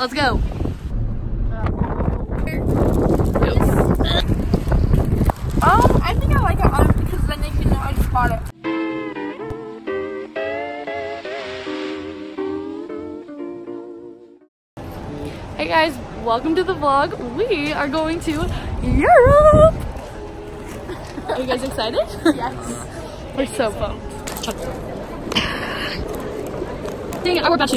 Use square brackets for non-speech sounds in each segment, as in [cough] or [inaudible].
Let's go. Um, I think I like it on because then they can know I just bought it. Hey guys, welcome to the vlog. We are going to Europe. Are you guys excited? Yes. We're so pumped. Dang it, I wore bad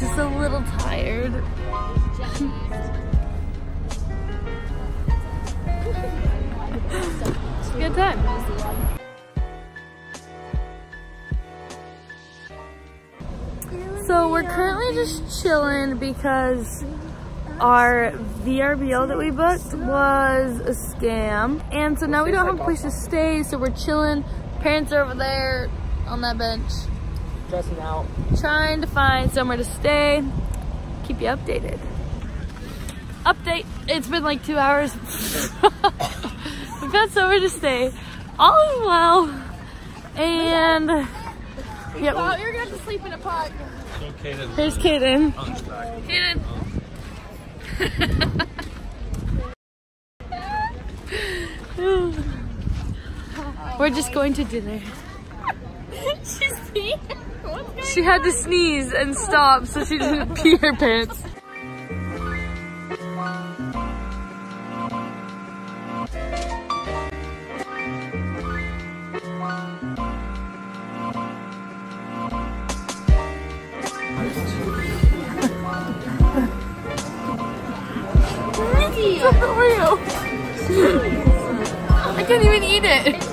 just a little tired. [laughs] Good time. So we're currently just chilling because our VRBO that we booked was a scam. And so now we don't have a place to stay, so we're chilling. Parents are over there on that bench dressing out. trying to find somewhere to stay. Keep you updated. Update. It's been like two hours. [laughs] We've got somewhere to stay. All is well. And yeah, Oh, you're gonna have to sleep in a pot. here's Kaden. Kaden. [laughs] We're just going to dinner. [laughs] She's [laughs] She had to sneeze and stop so she didn't [laughs] pee her pants. [laughs] I can't even eat it.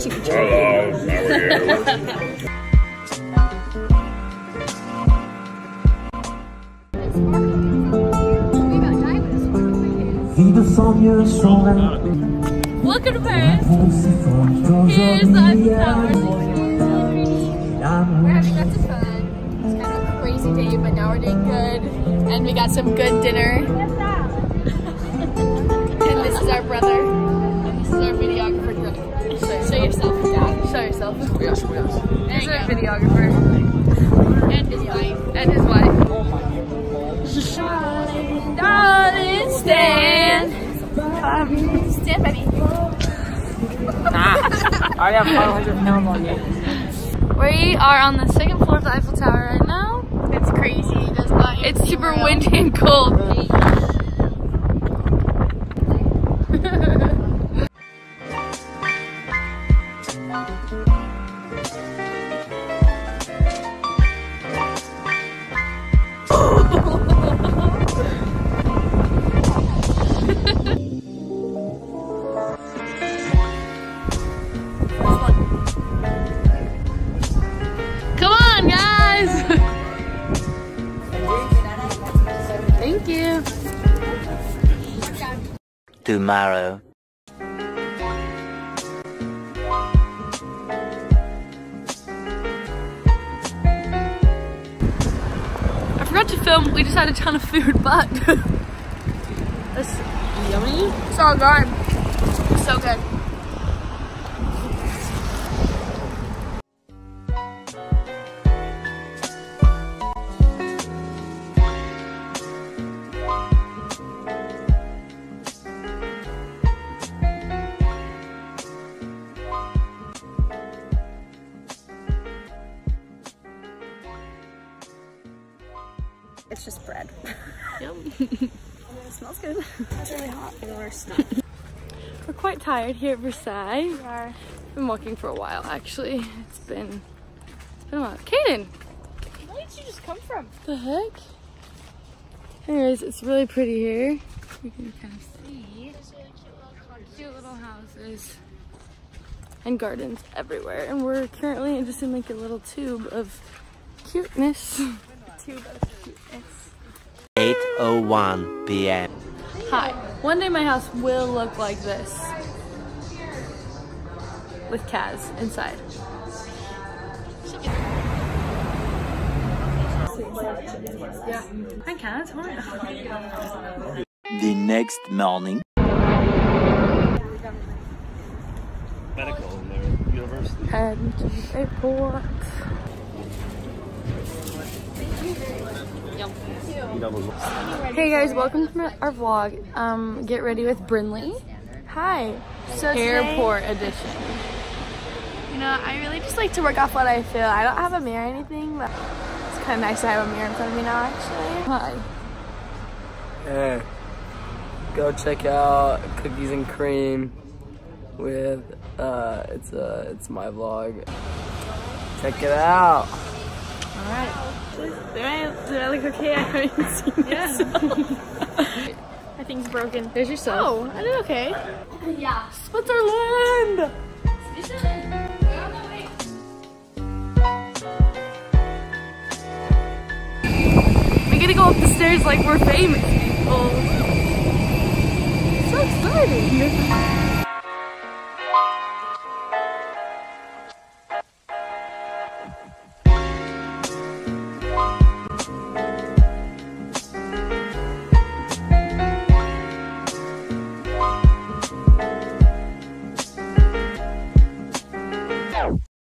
Vive sans mieux son Welcome to Paris. Here's Tower. We're having lots of fun. It's kind of a crazy day, but now we're doing good. And we got some good dinner. and this is our brother. Dad. Show yourself. There Here's you go. videographer And his wife. and his wife. Darling, stand. Um, Stand by me. Nah. [laughs] I already have 500 pounds on you. we are on the second floor of the Eiffel Tower right now. It's crazy. It not It's super windy and cold. Tomorrow. I forgot to film. We just had a ton of food, but [laughs] that's yummy. It's all gone. It's so good. It's just bread. Yum. [laughs] It smells good. It's really hot. We're [laughs] We're quite tired here at Versailles. We are. Been walking for a while, actually. It's been, it's been a while. Kaden, Where did you just come from? the heck? Anyways, it's really pretty here. You can kind of see cute little houses and gardens everywhere. And we're currently just in like a little tube of cuteness. [laughs] Tube of cuteness. 8:01 p.m. Hi. One day my house will look like this. With Kaz inside. Yeah. Hi Kaz, hi. The next morning. medical in university. Heading to the airport. Hey guys, welcome to our vlog. Um, get ready with Brinley. Hi. So today, Airport edition. you know, I really just like to work off what I feel. I don't have a mirror or anything, but it's kind of nice to have a mirror in front of me now, actually. Hi. Hey, go check out Cookies and Cream with uh, it's uh, it's my vlog. Check it out. Alright. Did I, did I look okay? [laughs] I haven't seen Yeah. My [laughs] thing's broken. There's yourself. Oh, I did okay. Yeah. Switzerland! We gotta go up the stairs like we're famous people. So exciting.